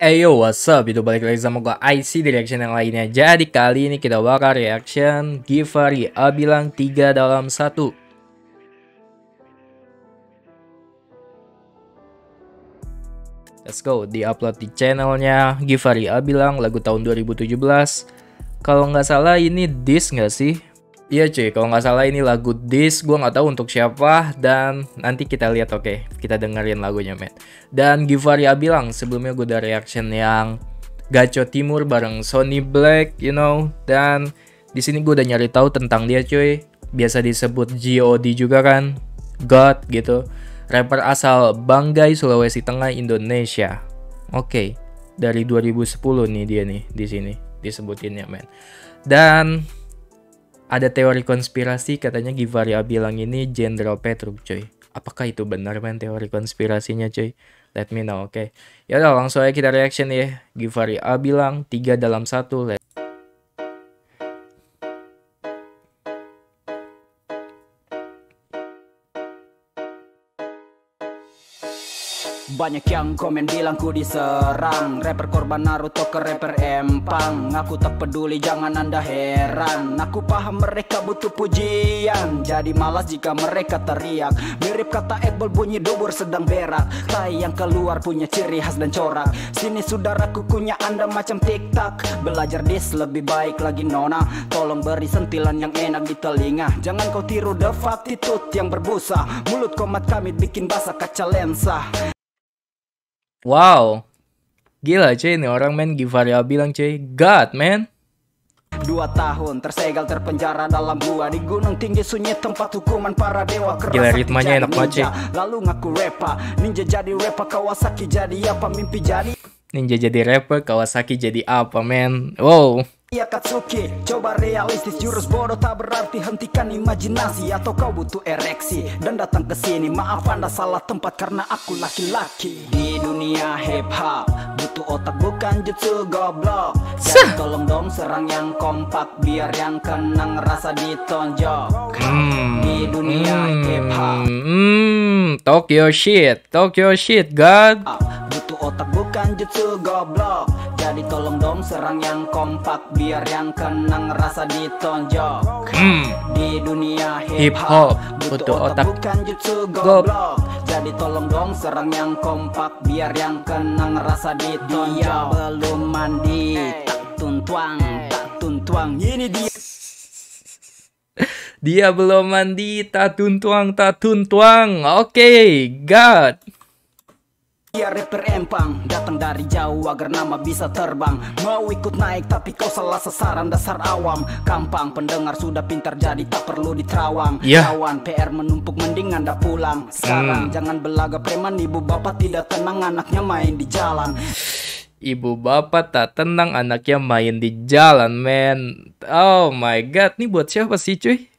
Ayo, what's up? Itu balik lagi sama gue IC di reaction yang lainnya. Jadi kali ini kita bakal reaction Givari Abilang 3 dalam 1. Let's go, di-upload di channelnya Givari Abilang lagu tahun 2017. Kalau nggak salah ini disc nggak sih? Iya cuy, kalau nggak salah ini lagu disc, gue nggak tahu untuk siapa dan nanti kita lihat oke, okay, kita dengerin lagunya men. Dan Givari Abilang sebelumnya gue udah reaction yang Gacho Timur bareng Sony Black, you know, dan di sini gue udah nyari tahu tentang dia cuy. Biasa disebut God juga kan, God gitu. Rapper asal Banggai, Sulawesi Tengah, Indonesia. Oke, okay, dari 2010 nih dia nih di sini disebutinnya men. Dan ada teori konspirasi katanya Givari Abilang ini Jenderal Petruk cuy. Apakah itu benar men teori konspirasinya cuy? Let me know, oke. Okay? Ya udah langsung aja kita reaction ya. Givari Abilang 3 dalam 1. Banyak yang komen bilang ku diserang. Rapper korban Naruto ke rapper Empang. Aku tak peduli jangan anda heran. Aku paham mereka butuh pujian. Jadi malas jika mereka teriak. Mirip kata Ekbol bunyi dubur sedang berak. Tai yang keluar punya ciri khas dan corak. Sini saudaraku kukunya anda macam tiktak Belajar dis lebih baik lagi nona. Tolong beri sentilan yang enak di telinga. Jangan kau tiru the attitude yang berbusa. Mulut komat kami bikin basah kaca lensa Wow. Gila cuy, ini orang main Givaria bilang cuy, God man. Dua tahun tersegal terpenjara dalam gua Di gunung tinggi sunyi tempat hukuman para dewa keras Gila ritmanya enak banget Lalu ngaku repa Ninja jadi repa Kawasaki jadi apa mimpi jadi Ninja jadi rapper Kawasaki jadi apa men? Wow Ya Katsuki, coba realistis jurus bodoh tak berarti hentikan imajinasi atau kau butuh ereksi. Dan datang ke sini maaf anda salah tempat karena aku laki-laki. Di dunia hip hop butuh otak bukan jutsu goblok. Jadi tolong dong serang yang kompak biar yang kenang rasa ditonjok. Hmm. di dunia hmm. hip hop hmm. talk your shit talk your shit god. Butuh otak bukan jutsu goblok jadi tolong dong serang yang kompak biar yang kenang rasa ditonjok hmm. Di dunia hip hop butuh otak bukan jutsu goblok. Jadi tolong dong serang yang kompak biar yang kenang rasa ditonjok Dia belum mandi tak tuntuang tak tuntuang. Ini dia. Dia belum mandi tak tuntuang tak tuntuang. Oke okay, God Ya rapper empang Datang dari jauh agar nama bisa terbang Mau ikut naik tapi kau salah sasaran dasar awam Kampang pendengar sudah pintar jadi tak perlu diterawang yeah. Kawan PR menumpuk mending anda pulang Sekarang hmm. jangan belaga preman ibu bapak tidak tenang anaknya main di jalan Ibu bapak tak tenang anaknya main di jalan men Oh my god Ini buat siapa sih cuy?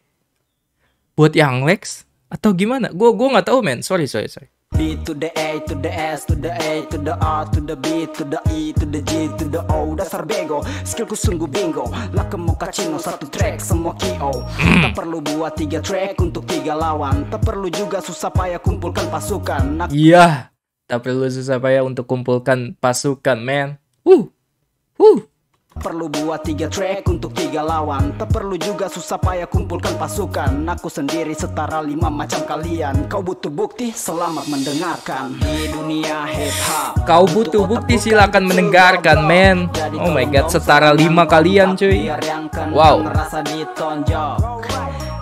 Buat yang Lex? Atau gimana? Gue gua nggak tahu men Sorry sorry sorry B to the A to the S to the A to the R to the B to the E to the G to the O. Dasar bego, skillku sungguh bingo. Lah mau kacino satu track semua KO Tak perlu buat tiga track untuk tiga lawan. Tak perlu juga susah payah kumpulkan pasukan. Iya, tak perlu susah payah untuk kumpulkan pasukan man. Uh, uh Perlu buat tiga track untuk tiga lawan. Tak perlu juga susah payah kumpulkan pasukan. Aku sendiri setara lima macam kalian. Kau butuh bukti selamat mendengarkan. Di dunia hip hop Kau butuh bukti silakan mendengarkan men. Oh my god setara lima kalian cuy. Wow.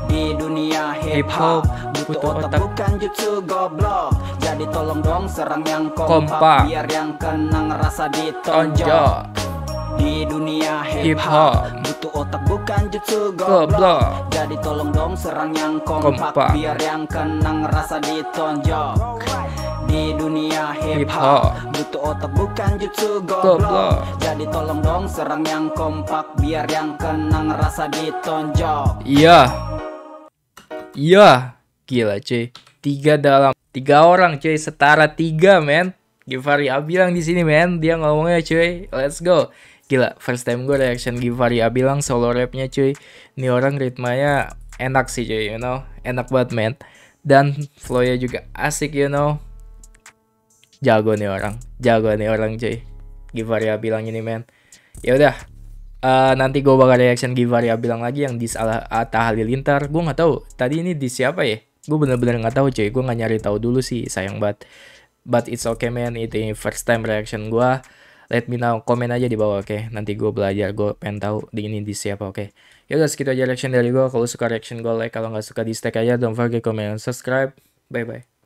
di dunia hip hop butuh otak bukan jutsu goblok. Jadi tolong dong serang yang kompak, biar yang kenang rasa ditonjok di dunia hip hop. butuh otak bukan jutsu goblok. jadi tolong dong serang yang kompak, kompak. biar yang kenang rasa ditonjok. Di dunia hip hop. butuh otak bukan jutsu goblok. Jadi tolong dong serang yang kompak. Biar yang kenang rasa ditonjok. Iya. Iya. Gila cuy. Tiga dalam tiga orang cuy. Setara tiga men. Givari Abilang di sini men. Dia ngomongnya cuy. Let's go Gila, first time gue reaction Givari bilang solo rapnya cuy. Ini orang ritmanya enak sih cuy, you know. Enak banget men. Dan flownya juga asik, you know. Jago nih orang, jago nih orang cuy. Givaria bilang ini men ya udah uh, nanti gue bakal reaction Givaria bilang lagi yang dis ala Atta Halilintar gue nggak tahu tadi ini di siapa ya gue bener-bener nggak tahu cuy gue nggak nyari tahu dulu sih sayang banget but it's okay man itu first time reaction gue let me know komen aja di bawah oke? Okay? nanti gue belajar gue pengen tahu di ini di siapa oke? Okay? ya udah segitu aja reaction dari gue kalau suka reaction gue like. Kalau nggak suka di stack aja. Don't forget comment subscribe. Bye bye